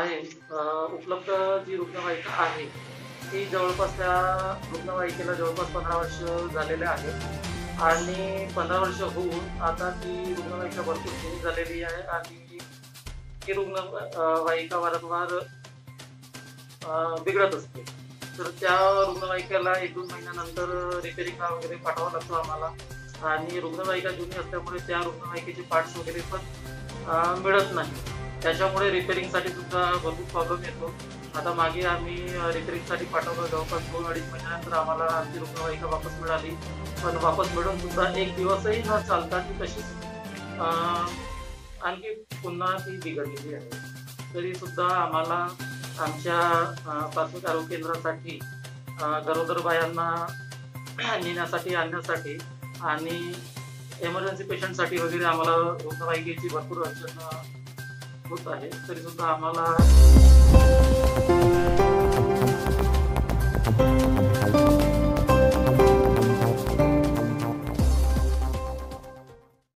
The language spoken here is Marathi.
आहे उपलब्ध जी रुग्णवाहिका आहे ती जवळपास त्या रुग्णवाहिकेला जवळपास पंधरा वर्ष झालेले आहे. आणि पंधरा वर्ष होऊन आता ती रुग्णवाहिका भरपूर सुरू झालेली आहे आणि ती रुग्णवाहिका वारंवार बिघडत असते. तर त्या रुग्णवाहिकेला एक दोन महिन्यानंतर रिपेरिंगला वगैरे पाठवावं लागतो आम्हाला. आणि रुग्णवाहिका जुनी असल्यामुळे त्या रुग्णवाहिकेचे पार्ट्स वगैरे पण मिळत नाही. त्याच्यामुळे रिपेरिंगसाठी सुद्धा भरपूर प्रॉब्लेम येतो. आता मागे आम्ही रिपेरिंगसाठी पाठवलं जवळपास दोन अडीच महिन्यानंतर आम्हाला आमची रुग्णवाहिका वापस मिळाली. पण वापस मिळून सुद्धा एक दिवसही न चालता ती तशीच आणखी पुन्हा ती बिघडलेली आहे. तरी सुद्धा आम्हाला आमच्या प्राथमिक आरोग्य केंद्रासाठी गरोदर बायांना नेण्यासाठी आणण्यासाठी आणि एमर्जन्सी पेशंटसाठी वगैरे आम्हाला रुग्णवाहिकेची भरपूर अडचण होत आहे तरी सुद्धा आम्हाला